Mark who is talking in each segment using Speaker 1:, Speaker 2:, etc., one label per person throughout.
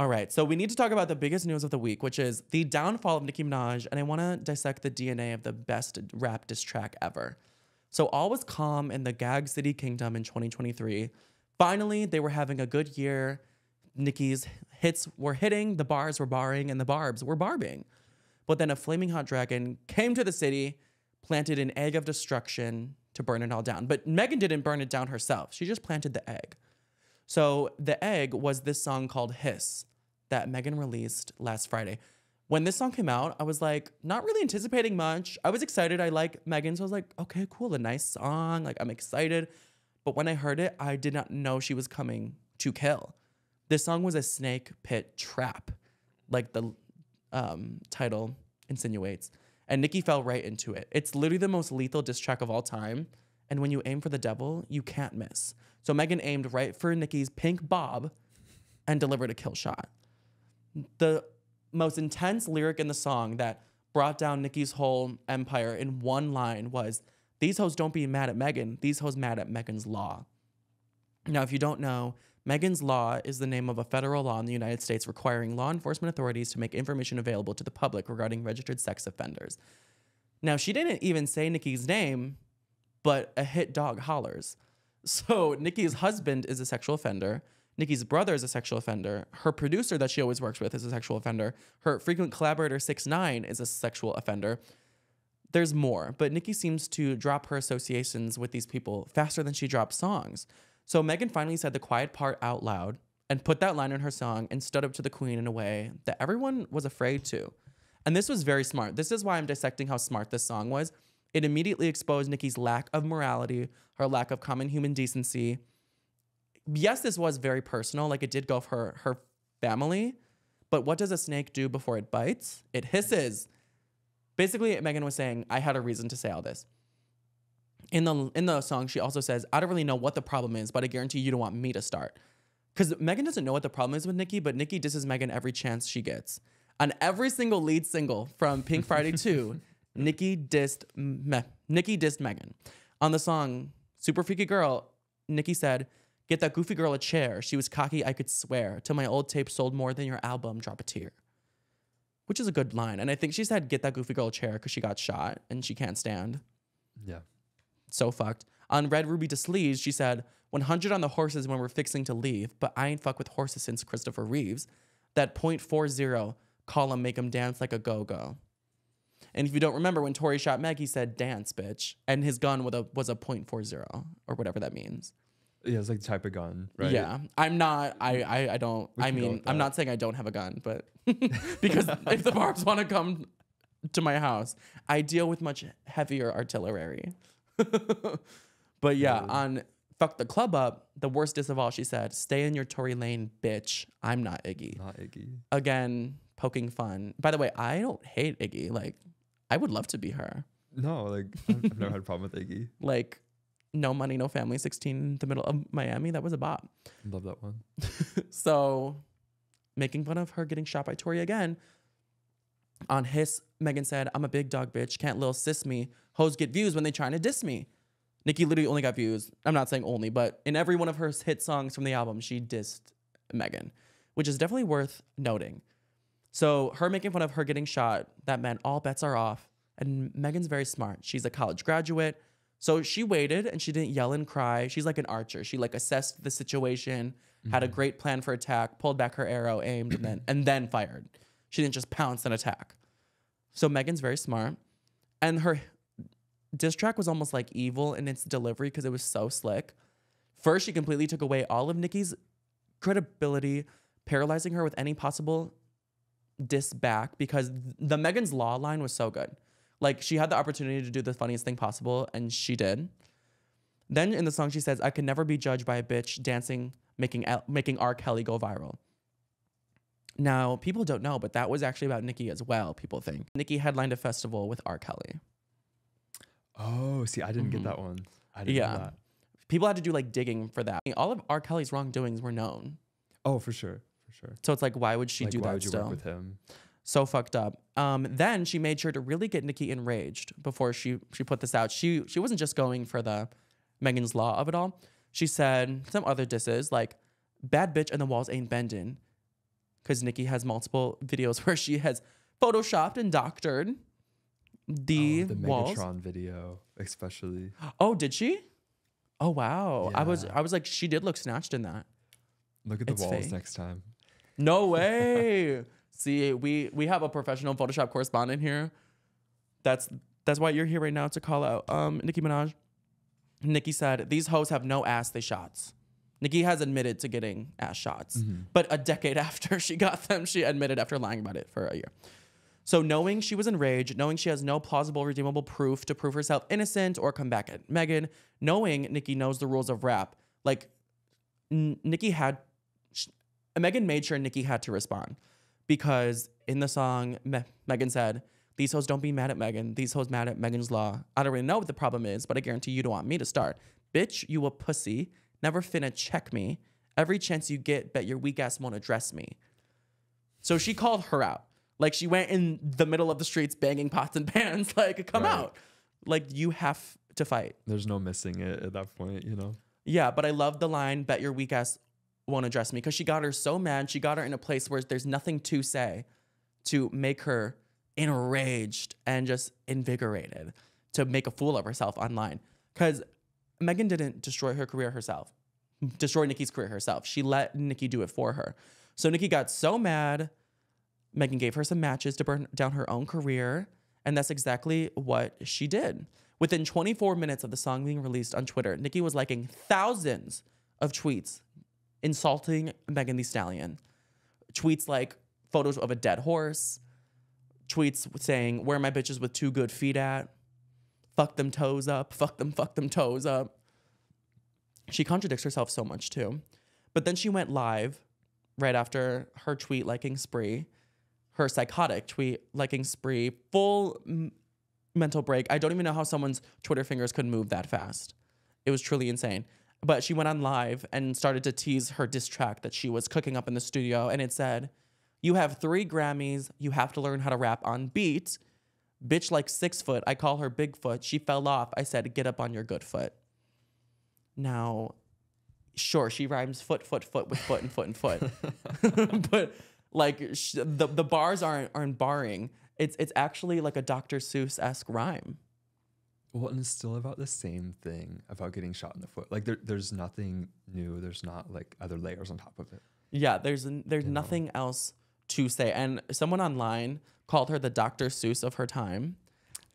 Speaker 1: All right, so we need to talk about the biggest news of the week, which is the downfall of Nicki Minaj, and I want to dissect the DNA of the best rap diss track ever. So all was calm in the Gag City Kingdom in 2023. Finally, they were having a good year. Nicki's hits were hitting, the bars were barring, and the barbs were barbing. But then a flaming hot dragon came to the city, planted an egg of destruction to burn it all down. But Megan didn't burn it down herself. She just planted the egg. So the egg was this song called Hiss that Megan released last Friday. When this song came out, I was like, not really anticipating much. I was excited. I like Megan. So I was like, okay, cool, a nice song. Like, I'm excited. But when I heard it, I did not know she was coming to kill. This song was a snake pit trap, like the um, title insinuates. And Nicki fell right into it. It's literally the most lethal diss track of all time. And when you aim for the devil, you can't miss. So Megan aimed right for Nicki's pink bob and delivered a kill shot. The most intense lyric in the song that brought down Nicki's whole empire in one line was These hoes don't be mad at Megan, these hoes mad at Megan's law. Now, if you don't know, Megan's Law is the name of a federal law in the United States requiring law enforcement authorities to make information available to the public regarding registered sex offenders. Now, she didn't even say Nicki's name, but a hit dog hollers. So, Nicki's husband is a sexual offender. Nicki's brother is a sexual offender. Her producer that she always works with is a sexual offender. Her frequent collaborator, 6 9 is a sexual offender. There's more, but Nicki seems to drop her associations with these people faster than she drops songs. So Megan finally said the quiet part out loud and put that line in her song and stood up to the queen in a way that everyone was afraid to. And this was very smart. This is why I'm dissecting how smart this song was. It immediately exposed Nicki's lack of morality, her lack of common human decency. Yes, this was very personal, like it did go for her, her family. But what does a snake do before it bites? It hisses. Basically, Megan was saying, I had a reason to say all this in the in the song, she also says, "I don't really know what the problem is, but I guarantee you don't want me to start." Because Megan doesn't know what the problem is with Nicki, but Nicki disses Megan every chance she gets. On every single lead single from Pink Friday 2, Nicki dissed Me- Nicki dissed Megan. On the song Super Freaky Girl, Nicki said, Get that goofy girl a chair. She was cocky, I could swear. Till my old tape sold more than your album, drop a tear. Which is a good line. And I think she said, Get that goofy girl a chair because she got shot and she can't stand.
Speaker 2: Yeah
Speaker 1: so fucked. On Red Ruby Da Sleeze, she said, 100 on the horses when we're fixing to leave, but I ain't fuck with horses since Christopher Reeves. That .40, call him, make him dance like a go-go. And if you don't remember, when Tory shot Meg, he said, dance, bitch. And his gun was a, was a .40, or whatever that means.
Speaker 2: Yeah, it's like type of gun, right?
Speaker 1: Yeah. I'm not, I, I, I don't,
Speaker 2: We
Speaker 1: I mean, I'm not saying I don't have a gun, but because if the barbs want to come to my house, I deal with much heavier artillery. but yeah, on Fuck the Club Up, the worst diss of all, she said, Stay in your Tory lane, bitch. I'm not Iggy.
Speaker 2: Not Iggy.
Speaker 1: Again, poking fun. By the way, I don't hate Iggy. Like, I would love to be her.
Speaker 2: No, like I've I've never had a problem with Iggy.
Speaker 1: Like, no money, no family, 16 in the middle of Miami. That was a bop.
Speaker 2: Love that one.
Speaker 1: so making fun of her getting shot by Tory again. On Hiss, Megan said, I'm a big dog bitch. Can't little sis me. Hoes get views when they trying to diss me. Nicki literally only got views. I'm not saying only, but in every one of her hit songs from the album, she dissed Megan, which is definitely worth noting. So her making fun of her getting shot, that meant all bets are off. And Megan's very smart. She's a college graduate. So she waited and she didn't yell and cry. She's like an archer. She like assessed the situation, had a mm-hmm. great plan for attack, pulled back her arrow, aimed, and then and then fired. She didn't just pounce and attack. So Megan's very smart. And her diss track was almost like evil in its delivery because it was so slick. First, she completely took away all of Nicki's credibility, paralyzing her with any possible diss back because the Megan's Law line was so good. Like she had the opportunity to do the funniest thing possible, and she did. Then in the song, she says, "I could never be judged by a bitch dancing, making El- making R. Kelly go viral." Now, people don't know, but that was actually about Nicki as well. People think Nicki headlined a festival with R. Kelly.
Speaker 2: Oh, see, I didn't
Speaker 1: Mhm.
Speaker 2: get that one. I didn't
Speaker 1: Yeah.
Speaker 2: that.
Speaker 1: People had to do like digging for that. All of R. Kelly's wrongdoings were known,
Speaker 2: Oh, for sure, for sure.
Speaker 1: so it's like, why would she
Speaker 2: like,
Speaker 1: do
Speaker 2: why
Speaker 1: that Why
Speaker 2: would you
Speaker 1: still?
Speaker 2: work with him?
Speaker 1: So fucked up. Um, then she made sure to really get Nicki enraged before she she put this out. She she wasn't just going for the Megan's Law of it all. She said some other disses like "bad bitch" and the walls ain't bending, because Nicki has multiple videos where she has photoshopped and doctored the,
Speaker 2: Oh, the
Speaker 1: walls.
Speaker 2: Megatron video, especially.
Speaker 1: Oh, did she? Oh wow. I was I was like, she did look snatched in that.
Speaker 2: Look at the
Speaker 1: It's
Speaker 2: walls
Speaker 1: fake.
Speaker 2: next time.
Speaker 1: No way. See, we we have a professional Photoshop correspondent here. That's that's why you're here right now to call out um Nicki Minaj. Nicki said these hoes have no ass they shots. Nicki has admitted to getting ass shots, but a decade after she got them, she admitted after lying about it for a year. So knowing she was enraged, knowing she has no plausible redeemable proof to prove herself innocent or come back at Megan, knowing Nicki knows the rules of rap, like N- Nicki had sh- Megan made sure Nicki had to respond because in the song Me- Megan said, "These hoes don't be mad at Megan. These hoes mad at Megan's law. I don't really know what the problem is, but I guarantee you don't want me to start. Bitch, you a pussy. Never finna check me. Every chance you get, bet your weak ass won't address me." So she called her out. Like she went in the middle of the streets banging pots and pans. Like, come
Speaker 2: Right.
Speaker 1: out. Like you have to fight.
Speaker 2: There's no missing it at that point, you know?
Speaker 1: Yeah, but I love the line, bet your weak ass won't address me, because she got her so mad. She got her in a place where there's nothing to say to make her enraged and just invigorated to make a fool of herself online. Because Megan didn't destroy her career herself, destroy Nicki's career herself. She let Nicki do it for her. So Nicki got so mad. Megan gave her some matches to burn down her own career. And that's exactly what she did. Within 24 minutes of the song being released on Twitter, Nicki was liking thousands of tweets insulting Megan Thee Stallion. Tweets like photos of a dead horse, tweets saying, Where are my bitches with two good feet at? Fuck them toes up, fuck them, fuck them toes up. She contradicts herself so much too. But then she went live right after her tweet liking spree, her psychotic tweet liking spree, full m- mental break. I don't even know how someone's Twitter fingers could move that fast. It was truly insane. But she went on live and started to tease her diss track that she was cooking up in the studio. And it said, You have three Grammys. You have to learn how to rap on beat. Bitch, like six foot. I call her Bigfoot. She fell off. I said, Get up on your good foot. Now, sure, she rhymes foot, foot, foot with foot and foot and foot. but like sh- the, the bars aren't, aren't barring. It's, it's actually like a Dr. Seuss esque rhyme.
Speaker 2: Well, and it's still about the same thing about getting shot in the foot. Like there, there's nothing new. There's not like other layers on top of it.
Speaker 1: Yeah, there's there's
Speaker 2: You know.
Speaker 1: nothing else to say. And someone online called her the Dr. Seuss of her time.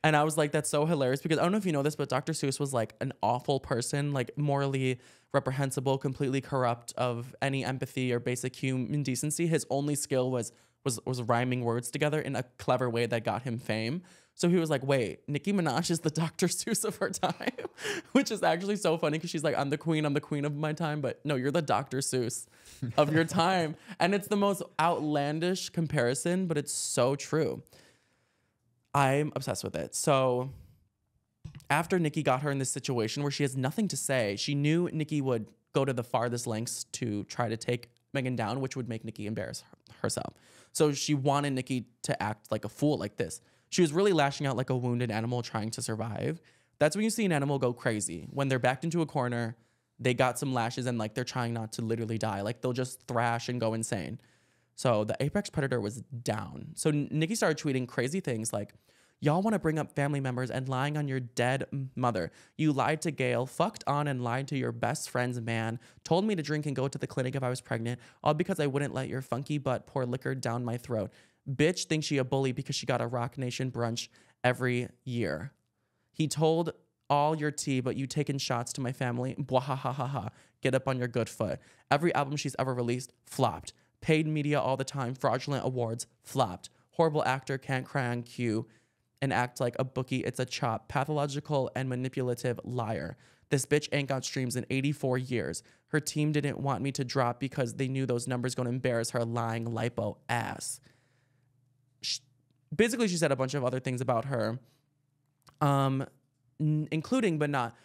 Speaker 1: And I was like, that's so hilarious because I don't know if you know this, but Dr. Seuss was like an awful person, like morally reprehensible, completely corrupt of any empathy or basic human decency. His only skill was was was rhyming words together in a clever way that got him fame. So he was like, wait, Nicki Minaj is the Dr. Seuss of her time, which is actually so funny because she's like, I'm the queen, I'm the queen of my time. But no, you're the Dr. Seuss of your time. And it's the most outlandish comparison, but it's so true. I'm obsessed with it. So after Nicki got her in this situation where she has nothing to say, she knew Nicki would go to the farthest lengths to try to take Megan down, which would make Nicki embarrass herself. So she wanted Nicki to act like a fool like this. She was really lashing out like a wounded animal trying to survive. That's when you see an animal go crazy. When they're backed into a corner, they got some lashes and like they're trying not to literally die. Like they'll just thrash and go insane. So the apex predator was down. So Nicki started tweeting crazy things like, Y'all want to bring up family members and lying on your dead mother. You lied to Gail, fucked on and lied to your best friend's man, told me to drink and go to the clinic if I was pregnant, all because I wouldn't let your funky butt pour liquor down my throat. Bitch thinks she a bully because she got a Roc Nation brunch every year. He told all your tea, but you taking shots to my family. Blah ha ha ha ha. Get up on your good foot. Every album she's ever released flopped. Paid media all the time. Fraudulent awards flopped. Horrible actor can't cry on cue and act like a bookie. It's a chop. Pathological and manipulative liar. This bitch ain't got streams in 84 years. Her team didn't want me to drop because they knew those numbers gonna embarrass her lying lipo ass. Sh- Basically, she said a bunch of other things about her um, n- including but not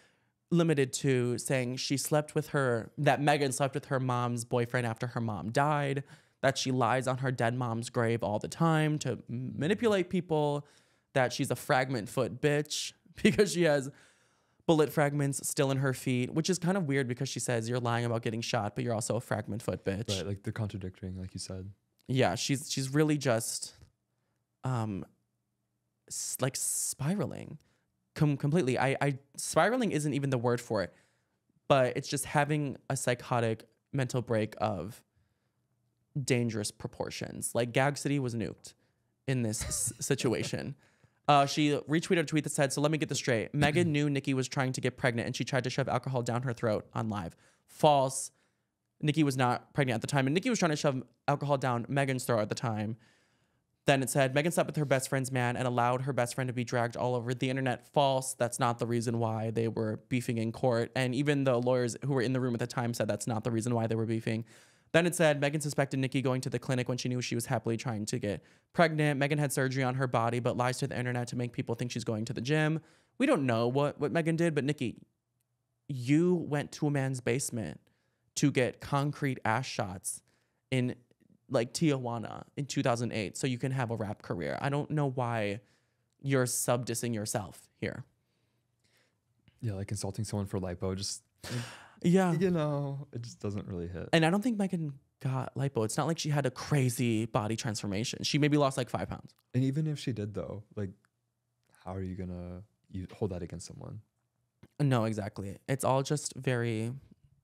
Speaker 1: limited to saying she slept with her, that Megan slept with her mom's boyfriend after her mom died, that she lies on her dead mom's grave all the time to manipulate people, that she's a fragment foot bitch because she has bullet fragments still in her feet, which is kind of weird because she says you're lying about getting shot, but you're also a fragment foot bitch.
Speaker 2: Right, like they're contradicting, like you said.
Speaker 1: yeah, she's she's really just um s- like spiraling com- completely. I I spiraling isn't even the word for it, but it's just having a psychotic mental break of dangerous proportions. Like Gag City was nuked in this situation. Uh, she retweeted a tweet that said, "So let me get this straight. Megan knew Nicki was trying to get pregnant, and she tried to shove alcohol down her throat on live. False. Nicki was not pregnant at the time, and Nicki was trying to shove alcohol down Megan's throat at the time. Then it said Megan slept with her best friend's man and allowed her best friend to be dragged all over the internet. False. That's not the reason why they were beefing in court. And even the lawyers who were in the room at the time said that's not the reason why they were beefing. Then it said Megan suspected Nicki going to the clinic when she knew she was happily trying to get pregnant. Megan had surgery on her body, but lies to the internet to make people think she's going to the gym. We don't know what, what Megan did, but Nicki, you went to a man's basement to get concrete ass shots in like Tijuana in 2008 so you can have a rap career. I don't know why you're sub dissing yourself here.
Speaker 2: Yeah, like insulting someone for lipo, just
Speaker 1: Yeah.
Speaker 2: you know, it just doesn't really hit.
Speaker 1: And I don't think Megan got lipo. It's not like she had a crazy body transformation. She maybe lost like five pounds.
Speaker 2: And even if she did though, like how are you gonna you hold that against someone?
Speaker 1: No, exactly. It's all just very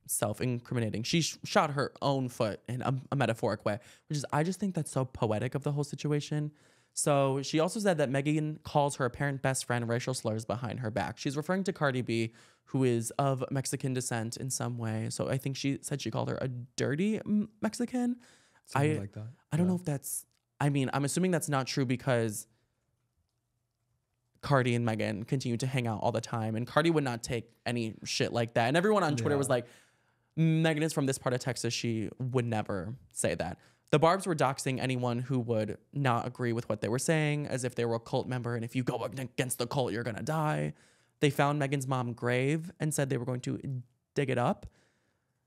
Speaker 1: self incriminating. She sh- shot her own foot in a, a metaphoric way, which is, I just think that's so poetic of the whole situation. So she also said that Megan calls her apparent best friend racial slurs behind her back. She's referring to Cardi B, who is of Mexican descent in some way. So I think she said she called her a dirty Mexican.
Speaker 2: Something
Speaker 1: I-
Speaker 2: like that.
Speaker 1: I don't
Speaker 2: Yeah.
Speaker 1: know if that's. I mean, I'm assuming that's not true because Cardi and Megan continue to hang out all the time, and Cardi would not take any shit like that. And everyone on Twitter was like, "Megan is from this part of Texas. She would never say that." The Barbs were doxing anyone who would not agree with what they were saying, as if they were a cult member, and if you go against the cult, you're gonna die. They found Megan's mom grave and said they were going to dig it up.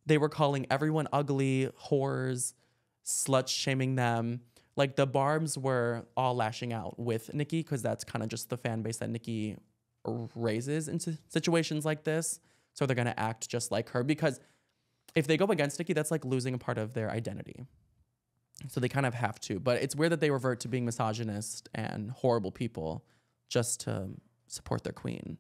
Speaker 1: They were calling everyone ugly, whores, slut shaming them. Like the Barbs were all lashing out with Nicki because that's kind of just the fan base that Nicki raises into situations like this. So they're gonna act just like her because if they go against Nicki, that's like losing a part of their identity. So they kind of have to. But it's weird that they revert to being misogynist and horrible people just to support their queen.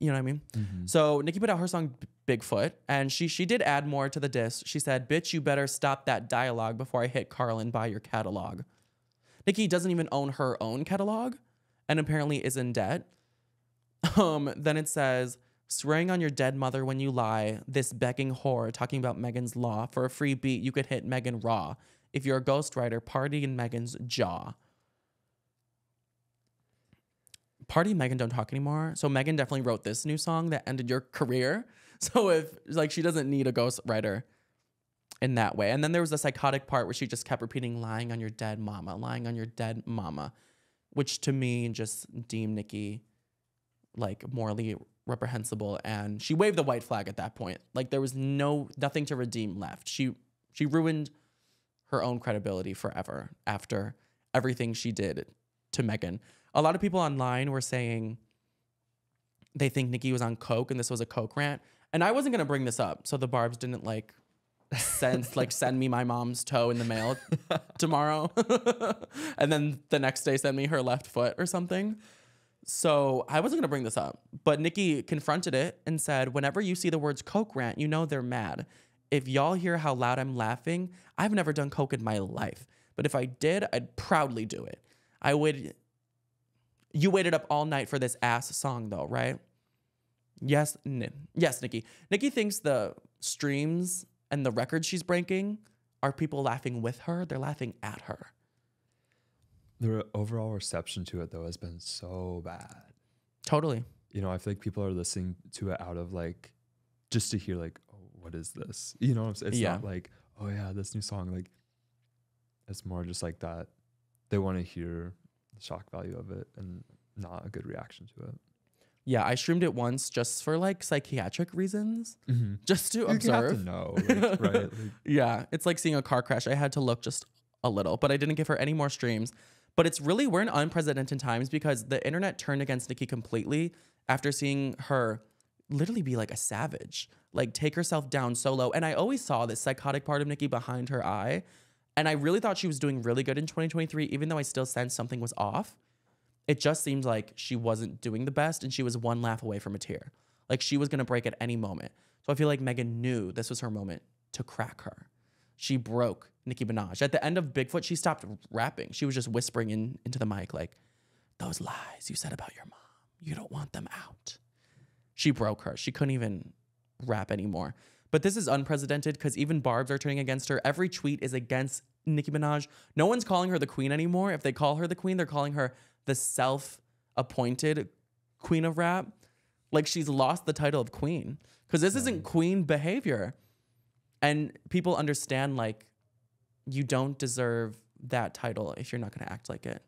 Speaker 1: You know what I mean? So Nicki put out her song Bigfoot, and she she did add more to the diss. She said, "Bitch, you better stop that dialogue before I hit Carl and buy your catalog." Nicki doesn't even own her own catalog, and apparently is in debt. Um, then it says, "Swearing on your dead mother when you lie." This begging whore talking about Megan's law for a free beat. You could hit Megan raw. If you're a ghostwriter, party in Megan's jaw. Party Megan don't talk anymore. So Megan definitely wrote this new song that ended your career. So if like she doesn't need a ghostwriter in that way. And then there was the psychotic part where she just kept repeating lying on your dead mama, lying on your dead mama, which to me just deemed Nicki like morally reprehensible and she waved the white flag at that point. Like there was no nothing to redeem left. She she ruined her own credibility forever after everything she did to Megan. A lot of people online were saying they think Nicki was on coke and this was a coke rant. And I wasn't gonna bring this up, so the Barbs didn't like send like send me my mom's toe in the mail tomorrow, and then the next day send me her left foot or something. So I wasn't gonna bring this up, but Nicki confronted it and said, "Whenever you see the words coke rant, you know they're mad. If y'all hear how loud I'm laughing, I've never done coke in my life, but if I did, I'd proudly do it. I would." You waited up all night for this ass song, though, right? Yes, yes, Nicki. Nicki thinks the streams and the records she's breaking are people laughing with her. They're laughing at her.
Speaker 2: The overall reception to it though has been so bad.
Speaker 1: Totally.
Speaker 2: You know, I feel like people are listening to it out of like just to hear like, oh, what is this? You know, it's, it's
Speaker 1: Yeah.
Speaker 2: not like, oh yeah, this new song. Like, it's more just like that. They want to hear the shock value of it and not a good reaction to it.
Speaker 1: Yeah, I streamed it once just for like psychiatric reasons,
Speaker 2: Mm-hmm.
Speaker 1: just to
Speaker 2: You have
Speaker 1: observe.
Speaker 2: to know, like, right? Like,
Speaker 1: Yeah, it's like seeing a car crash. I had to look just a little, but I didn't give her any more streams. But it's really, we're in unprecedented times because the internet turned against Nicki completely after seeing her literally be like a savage, like take herself down so low. And I always saw this psychotic part of Nicki behind her eye. And I really thought she was doing really good in 2023, even though I still sensed something was off. It just seemed like she wasn't doing the best and she was one laugh away from a tear. Like she was gonna break at any moment. So I feel like Megan knew this was her moment to crack her. She broke Nicki Minaj. At the end of Bigfoot, she stopped rapping. She was just whispering in, into the mic, like, those lies you said about your mom, you don't want them out. She broke her. She couldn't even rap anymore. But this is unprecedented because even Barb's are turning against her. Every tweet is against Nicki Minaj. No one's calling her the queen anymore. If they call her the queen, they're calling her the self appointed queen of rap. Like she's lost the title of queen because this isn't queen behavior. And people understand, like, you don't deserve that title if you're not going to act like it.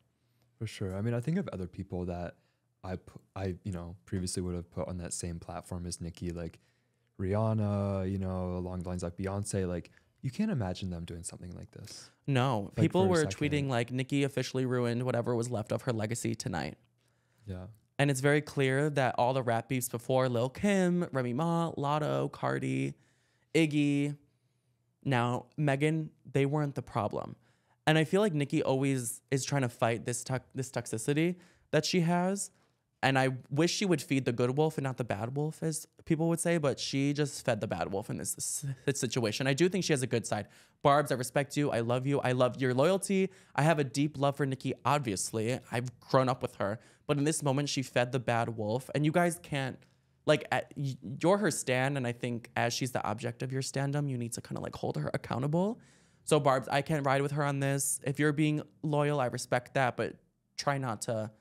Speaker 2: For sure. I mean, I think of other people that I I you know previously would have put on that same platform as Nicki, like Rihanna, you know, along the lines like Beyonce. Like you can't imagine them doing something like this.
Speaker 1: No,
Speaker 2: Like,
Speaker 1: people were tweeting like Nicki officially ruined whatever was left of her legacy tonight.
Speaker 2: Yeah.
Speaker 1: And it's very clear that all the rap beefs before Lil Kim, Remy Ma, Latto, Cardi, Iggy, now Megan, they weren't the problem. And I feel like Nicki always is trying to fight this this toxicity that she has. And I wish she would feed the good wolf and not the bad wolf, as people would say. But she just fed the bad wolf in this, this situation. I do think she has a good side. Barb's, I respect you. I love you. I love your loyalty. I have a deep love for Nicki, obviously. I've grown up with her. But in this moment, she fed the bad wolf. And you guys can't, like, at, you're her stand. And I think as she's the object of your standum, you need to kind of like hold her accountable. So, Barb's, I can't ride with her on this. If you're being loyal, I respect that. But try not to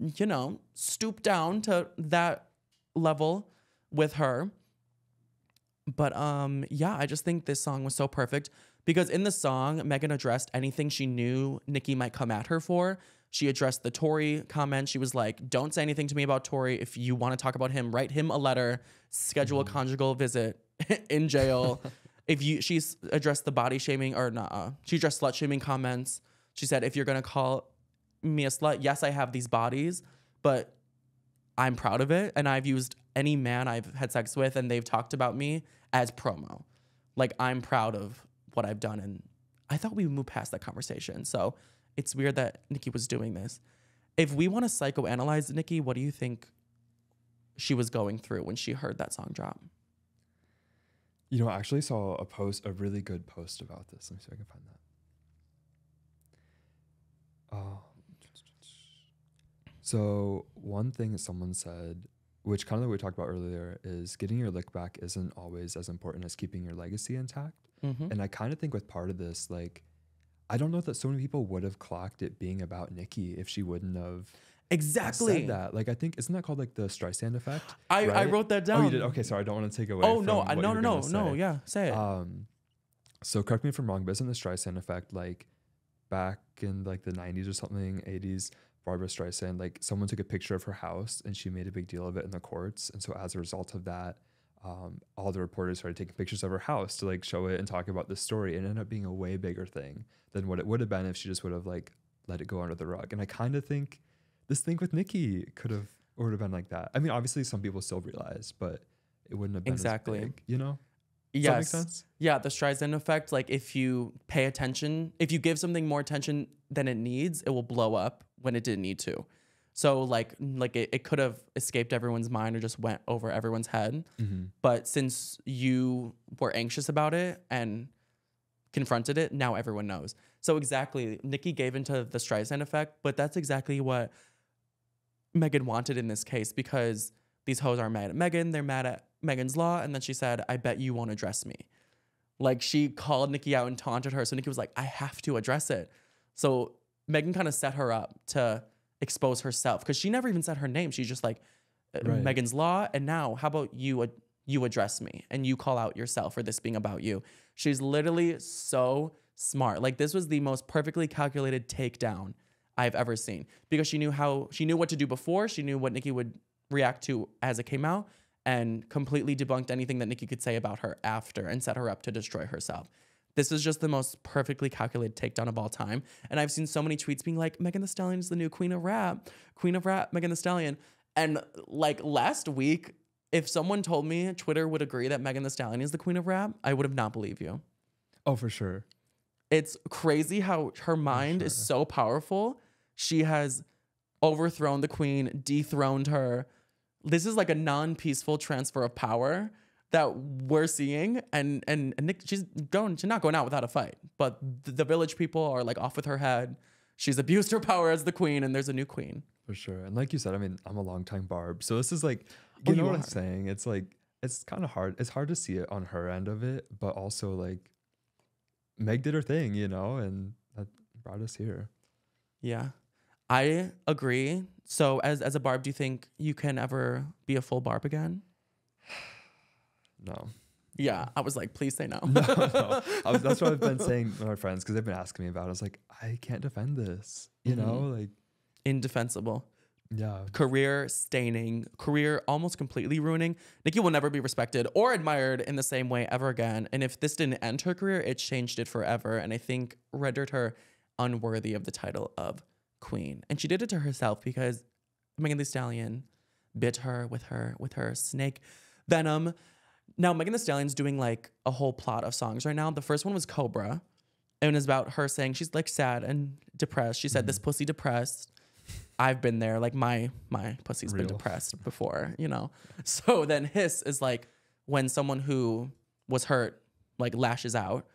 Speaker 1: you know, stoop down to that level with her. But um yeah, I just think this song was so perfect because in the song Megan addressed anything she knew Nicki might come at her for. She addressed the Tory comment. She was like, "Don't say anything to me about Tory. If you want to talk about him, write him a letter, schedule a conjugal visit in jail." if you she's addressed the body shaming or not, uh, she addressed slut shaming comments. She said, "If you're gonna call me a slut. Yes, I have these bodies, but I'm proud of it. And I've used any man I've had sex with and they've talked about me as promo. Like I'm proud of what I've done. And I thought we would move past that conversation. So it's weird that Nicki was doing this. If we want to psychoanalyze Nicki, what do you think she was going through when she heard that song drop?
Speaker 2: You know, I actually saw a post, a really good post about this. Let me see if I can find that. Oh. So one thing that someone said, which kind of like we talked about earlier, is getting your lick back isn't always as important as keeping your legacy intact.
Speaker 1: Mm-hmm.
Speaker 2: And I kind of think with part of this, like, I don't know that so many people would have clocked it being about Nicki if she wouldn't have
Speaker 1: Exactly.
Speaker 2: said that. Like, I think isn't that called like the Streisand effect?
Speaker 1: I, I wrote that
Speaker 2: Oh,
Speaker 1: down.
Speaker 2: you did. Okay, sorry. I don't want to take away.
Speaker 1: Oh, no.
Speaker 2: from
Speaker 1: I,
Speaker 2: what
Speaker 1: no, no, no, no. Yeah. Say it.
Speaker 2: Um, so correct me if I'm wrong, but isn't the Streisand effect like back in like the 90s or something, 80s? Barbra Streisand, like someone took a picture of her house and she made a big deal of it in the courts, and so as a result of that, um, all the reporters started taking pictures of her house to like show it and talk about the story. It ended up being a way bigger thing than what it would have been if she just would have like let it go under the rug. And I kind of think this thing with Nicki could have would have been like that. I mean, obviously some people still realize, but it wouldn't have been
Speaker 1: Exactly.
Speaker 2: big, you know? Does that make
Speaker 1: yes.
Speaker 2: sense?
Speaker 1: Yeah, the Streisand effect. Like if you pay attention, if you give something more attention than it needs, it will blow up when it didn't need to. So like like it, it could have escaped everyone's mind or just went over everyone's head.
Speaker 2: Mm-hmm.
Speaker 1: But since you were anxious about it and confronted it, now everyone knows. So exactly, Nicki gave into the Streisand effect, but that's exactly what Megan wanted in this case because these hoes are mad at Megan, they're mad at Megan's law, and then she said, "I bet you won't address me." Like she called Nicki out and taunted her, so Nicki was like, "I have to address it." So Megan kind of set her up to expose herself because she never even said her name. She's just like uh,
Speaker 2: Right.
Speaker 1: Megan's law, and now how about you? ad- you address me and you call out yourself for this being about you. She's literally so smart. Like this was the most perfectly calculated takedown I've ever seen because she knew how she knew what to do before. She knew what Nicki would react to as it came out and completely debunked anything that Nicki could say about her after and set her up to destroy herself. This is just the most perfectly calculated takedown of all time. And I've seen so many tweets being like, Megan Thee Stallion is the new queen of rap, queen of rap, Megan Thee Stallion. And like last week, if someone told me Twitter would agree that Megan Thee Stallion is the queen of rap, I would have not believed you.
Speaker 2: Oh, for sure.
Speaker 1: It's crazy how her mind is so powerful. She has overthrown the queen, dethroned her. This is like a non-peaceful transfer of power that we're seeing, and and, and Nick, she's going, she's not going out without a fight. But the, the village people are like off with her head. She's abused her power as the queen, and there's a new queen.
Speaker 2: For sure. And like you said, I mean, I'm a long time barb. So this is like,
Speaker 1: Oh,
Speaker 2: you know
Speaker 1: you
Speaker 2: what I'm saying? It's like, it's kind of hard. It's hard to see it on her end of it, but also like, Meg did her thing, you know, and that brought us here.
Speaker 1: Yeah, I agree. So as as a barb, do you think you can ever be a full barb again?
Speaker 2: No.
Speaker 1: Yeah, I was like, please say no.
Speaker 2: no, no. I was, that's what I've been saying to my friends because they've been asking me about it. I was like, I can't defend this, you
Speaker 1: Mhm.
Speaker 2: know? Like,
Speaker 1: Indefensible.
Speaker 2: yeah.
Speaker 1: Career staining, career almost completely ruining. Nicki will never be respected or admired in the same way ever again. And if this didn't end her career, it changed it forever. And I think rendered her unworthy of the title of queen. And she did it to herself because Megan Thee Stallion bit her with her with her snake venom. Now Megan Thee Stallion's doing like a whole plot of songs right now. The first one was Cobra. And it's about her saying she's like sad and depressed. She said, This pussy depressed. I've been there. Like my my pussy's been depressed before, you know. So then hiss is like when someone who was hurt like lashes out.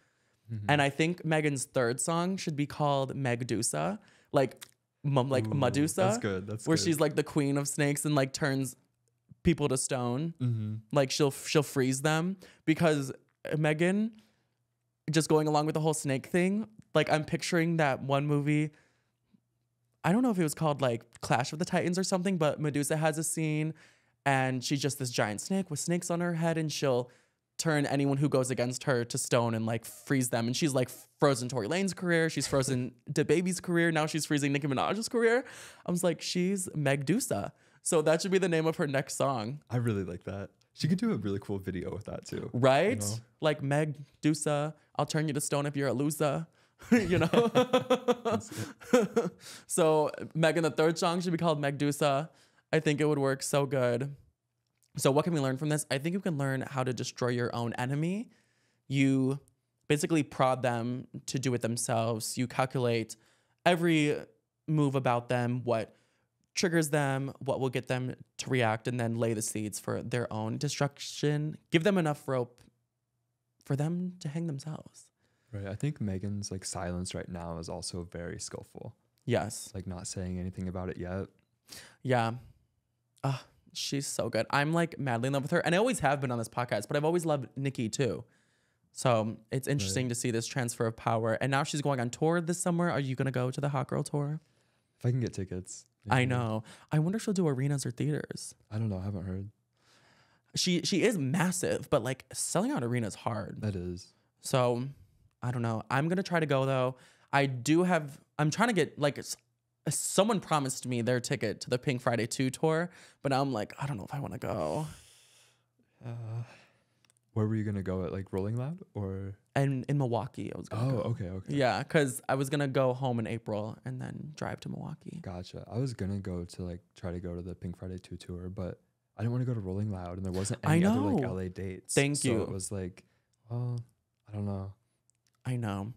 Speaker 2: Mm-hmm.
Speaker 1: And I think Megan's third song should be called Megdusa, like mum like
Speaker 2: Ooh,
Speaker 1: Medusa.
Speaker 2: That's good. That's
Speaker 1: where
Speaker 2: good.
Speaker 1: she's like the queen of snakes and like turns people to stone.
Speaker 2: mm-hmm.
Speaker 1: Like she'll she'll freeze them because Megan just going along with the whole snake thing. Like I'm picturing that one movie. I don't know if it was called like Clash of the Titans or something, but Medusa has a scene and she's just this giant snake with snakes on her head and she'll turn anyone who goes against her to stone and like freeze them. And she's like frozen Tory Lane's career. She's frozen DaBaby's career. Now she's freezing Nicki Minaj's career. I was like, she's Megdusa. So that should be the name of her next song.
Speaker 2: I really like that. She could do a really cool video with that too.
Speaker 1: Right?
Speaker 2: know?
Speaker 1: Like Meg Dusa, I'll turn you to stone if you're a loser. you know? so Megan, the third song should be called Meg Dusa. I think it would work so good. So what can we learn from this? I think you can learn how to destroy your own enemy. You basically prod them to do it themselves. You calculate every move about them, what triggers them, what will get them to react, and then lay the seeds for their own destruction. Give them enough rope for them to hang themselves.
Speaker 2: Right. I think Megan's like silence right now is also very skillful.
Speaker 1: Yes.
Speaker 2: Like not saying anything about it yet.
Speaker 1: Yeah. Ah, she's so good. I'm like madly in love with her. And I always have been on this podcast, but I've always loved Nikki too. So it's interesting to see this transfer of power. And now she's going on tour this summer. Are you going to go to the Hot Girl tour?
Speaker 2: If I can get tickets.
Speaker 1: I
Speaker 2: maybe.
Speaker 1: know. I wonder if she'll do arenas or theaters.
Speaker 2: I don't know. I haven't heard.
Speaker 1: She she is massive, but like selling out arenas hard.
Speaker 2: That is.
Speaker 1: So I don't know. I'm gonna try to go though. I do have. I'm trying to get like. Someone promised me their ticket to the Pink Friday 2 tour, but I'm like, I don't know if I want to go.
Speaker 2: Uh, where were you gonna go at like Rolling Loud or?
Speaker 1: And in Milwaukee, I was gonna
Speaker 2: Oh,
Speaker 1: go.
Speaker 2: okay, okay.
Speaker 1: Yeah, because I was gonna go home in April and then drive to Milwaukee.
Speaker 2: Gotcha. I was gonna go to like try to go to the Pink Friday two tour, but I didn't want to go to Rolling Loud, and there wasn't
Speaker 1: I
Speaker 2: any other like. LA dates.
Speaker 1: Thank
Speaker 2: so
Speaker 1: you.
Speaker 2: It was like, well, I don't know.
Speaker 1: I know.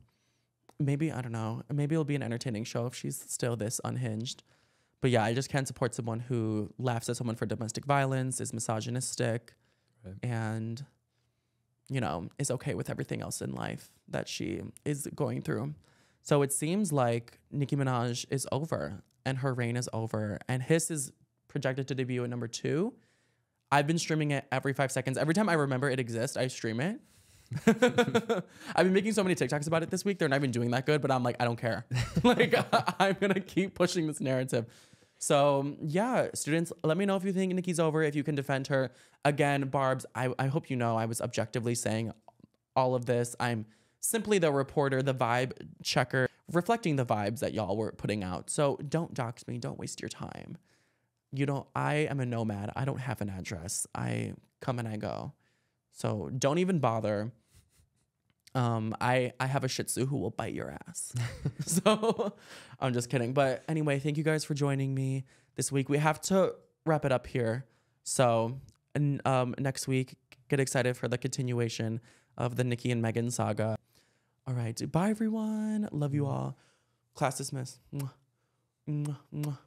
Speaker 1: Maybe I don't know. Maybe it'll be an entertaining show if she's still this unhinged. But yeah, I just can't support someone who laughs at someone for domestic violence, is misogynistic,
Speaker 2: Right.
Speaker 1: and you know, is okay with everything else in life that she is going through. So it seems like Nicki Minaj is over and her reign is over. And Hiss is projected to debut at number two. I've been streaming it every five seconds. Every time I remember it exists, I stream it. I've been making so many TikToks about it this week. They're not even doing that good, but I'm like, I don't care. like, I'm gonna keep pushing this narrative. So yeah, students, let me know if you think Nicki's over, if you can defend her. Again, Barb's, I, I hope you know I was objectively saying all of this. I'm simply the reporter, the vibe checker, reflecting the vibes that y'all were putting out. So don't dox me, don't waste your time. You don't I am a nomad. I don't have an address. I come and I go. So don't even bother. Um, I I have a Shih Tzu who will bite your ass. so I'm just kidding. But anyway, thank you guys for joining me this week. We have to wrap it up here. So and um, next week, get excited for the continuation of the Nicki and Megan saga. All right. Bye, everyone. Love you all. Class dismissed. Mwah. Mwah. Mwah.